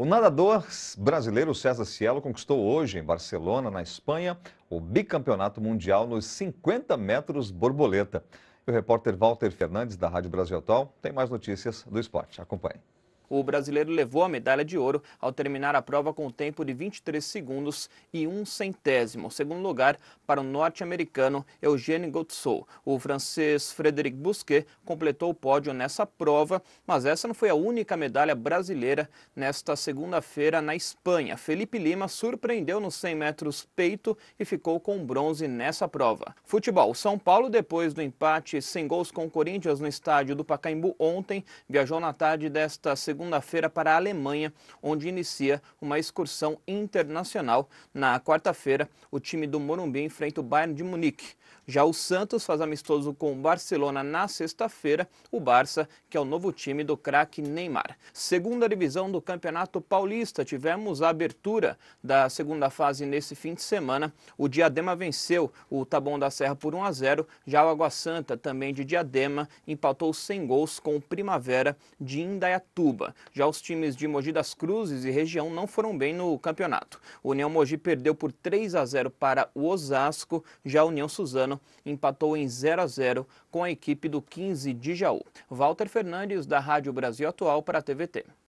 O nadador brasileiro César Cielo conquistou hoje em Barcelona, na Espanha, o bicampeonato mundial nos 50 metros borboleta. E o repórter Walter Fernandes, da Rádio Brasil Atual, tem mais notícias do esporte. Acompanhe. O brasileiro levou a medalha de ouro ao terminar a prova com um tempo de 23 segundos e um centésimo. Segundo lugar para o norte-americano Eugène Goutsou. O francês Frédéric Bousquet completou o pódio nessa prova, mas essa não foi a única medalha brasileira nesta segunda-feira na Espanha. Felipe Lima surpreendeu nos 100 metros peito e ficou com bronze nessa prova. Futebol. São Paulo, depois do empate sem gols com o Corinthians no estádio do Pacaembu ontem, viajou na tarde desta segunda segunda-feira para a Alemanha, onde inicia uma excursão internacional. Na quarta-feira, o time do Morumbi enfrenta o Bayern de Munique. Já o Santos faz amistoso com o Barcelona na sexta-feira, o Barça, que é o novo time do craque Neymar. Segunda divisão do Campeonato Paulista, tivemos a abertura da segunda fase nesse fim de semana. O Diadema venceu o Taboão da Serra por 1 a 0, já o Água Santa, também de Diadema, empatou sem gols com o Primavera de Indaiatuba. Já os times de Mogi das Cruzes e região não foram bem no campeonato. O União Mogi perdeu por 3 a 0 para o Osasco, já a União Suzano empatou em 0 a 0 com a equipe do 15 de Jaú. Walter Fernandes, da Rádio Brasil Atual para a TVT.